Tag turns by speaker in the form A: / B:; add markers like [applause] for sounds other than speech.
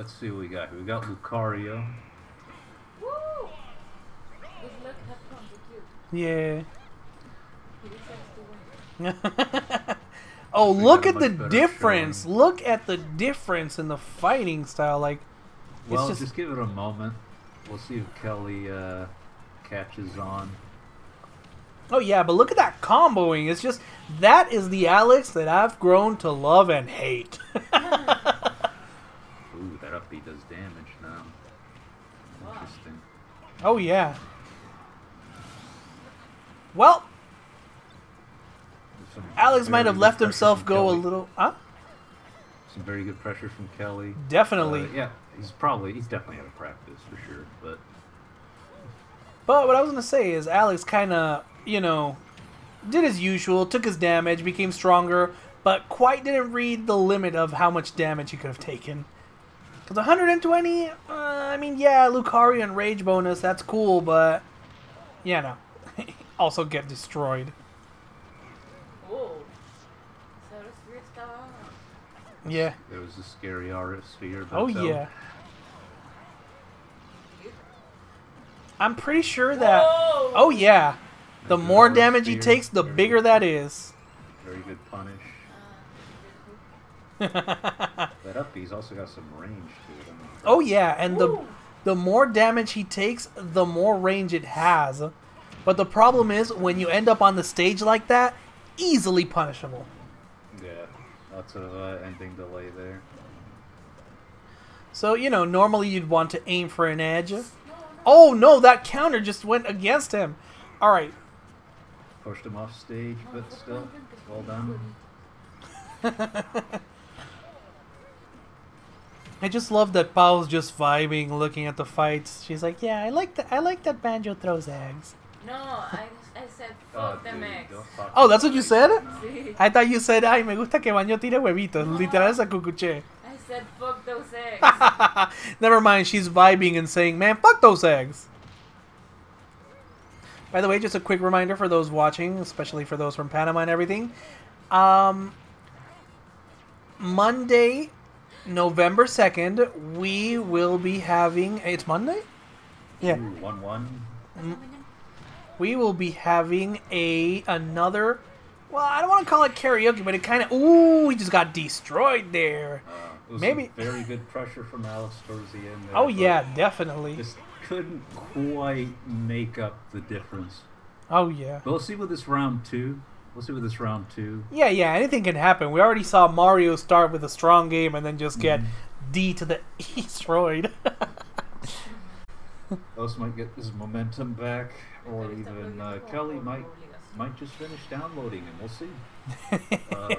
A: let's see what we got here. We got Lucario.
B: Woo! Good luck, have fun, be cute.
C: Yeah.
B: He deserves to win.
C: oh,
A: We
C: look at the difference.
A: showing.
C: Look at the difference in the fighting style. Like,
A: Well,
C: just-
A: just... give it a moment. We'll see if Kelly uh, catches on.
C: oh yeah, but look at that comboing. It's just that is the Alex that I've grown to love and hate. [laughs]
A: Ooh, that up B does damage now. Interesting.
C: oh yeah. Well, Alex might have left himself go a little. Huh?
A: Some very good pressure from Kelly.
C: Definitely.
A: Uh, yeah, he's probably he's definitely out of practice for sure. But
C: But what I was gonna say is Alex kind of, you know, did his usual, took his damage, became stronger, but quite didn't read the limit of how much damage he could have taken. Because 120, uh, I mean, yeah, Lucario and Rage bonus, that's cool, but yeah, no, [laughs] also get destroyed.
B: Oh. Cyrus Sphere estaba.
C: Yeah.
A: there was a scary aura sphere.
C: Oh
A: uh,
C: yeah. I'm pretty sure that.
B: Whoa!
C: Oh yeah. The
A: Good
C: more
A: aura
C: damage he takes, the
A: very
C: bigger
A: good.
C: that is.
A: Very good punish. [laughs] [laughs] That up B's also got some range to it.
C: Oh yeah, and the the more damage he takes, the more range it has. But the problem is when you end up on the stage like that, easily punishable.
A: yeah, lots of uh, ending delay there.
C: So, you know, normally you'd want to aim for an edge. Oh no, that counter just went against him. All right.
A: Pushed him off stage, but still, well done. [laughs]
C: I just love that Paul's just vibing, looking at the fights. She's like, "Yeah, I like that. I like that Banjo throws eggs."
B: No, I, I said
A: Oh, [laughs]
B: fuck them
A: dude,
B: eggs.
A: don't
C: Oh, that's what you said?
A: right. [laughs]
B: Sí.
C: I thought you said, "Ay, me gusta que Banjo tire huevitos."
B: No.
C: Literal esa cucuche.
B: I said fuck those eggs. [laughs]
C: Never mind, she's vibing and saying, "Man, fuck those eggs." By the way, just a quick reminder for those watching, especially for those from Panama and everything. Um, Monday, November second, we will be having. It's Monday. Yeah,
A: Ooh, one one.
C: we will be having a another. Well, I don't want to call it karaoke, but it kind of. Ooh, we just got destroyed there.
A: Uh, it was
C: Maybe-
A: some very good pressure from Alex towards the end. There,
C: Oh yeah, definitely.
A: just couldn't quite make up the difference.
C: Oh yeah.
A: But we'll see with this round two. We'll see with this round two.
C: Yeah, yeah, anything can happen. We already saw Mario start with a strong game and then just get D to the [laughs] destroyed. [laughs]
A: Those might get his momentum back, or even uh, Kelly might might just finish downloading, and we'll see. [laughs] Uh,